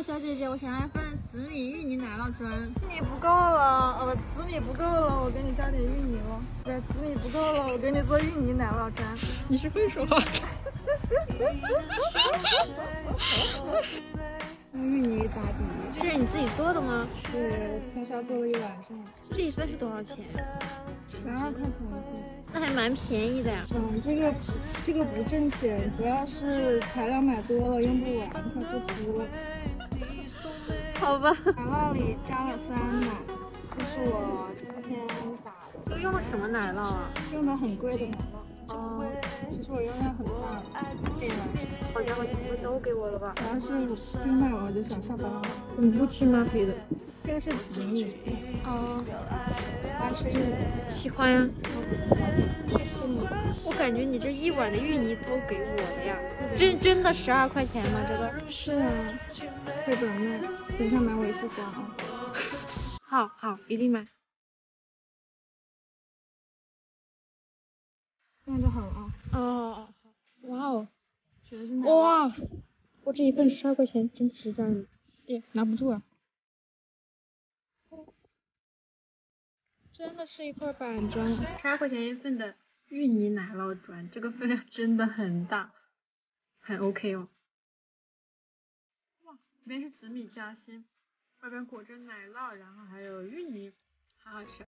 了，小姐姐，我想要一份紫米芋泥奶酪砖。芋泥不够了，呃，紫米不够了，我给你加点芋泥了。对，紫米不够了，我给你做芋泥奶酪砖。你是会说话。用芋泥打底，这是你自己做的吗？是通宵做了一晚上。这一份是多少钱？十二块钱一份。那还蛮便宜的呀。嗯，这个这个不挣钱，主要是材料买多了用不完，快过期了。好吧。奶酪里加了酸奶，这是我今天打的。都用的什么奶酪啊？用的很贵的奶酪。哦。其实我用量很大。对呀。好家伙，你不都给我了吧？主要是今天我就想下班了。你不吃吗？黑的。这个是紫米。哦。喜欢吃芋泥？喜欢呀。谢谢你。我感觉你这一碗的芋泥都给我了呀。真真的十二块钱吗？这个？是啊。会转卖，等一下买我一束花啊。好好，一定买。这样就好了啊。哦。哇哦。哇。哇。我这一份十二块钱真实在。耶，拿不住啊。真的是一块板砖，十二块钱一份的芋泥奶酪砖，这个分量真的很大，很 OK 哦。哇，里面是紫米夹心，外边裹着奶酪，然后还有芋泥，好好吃。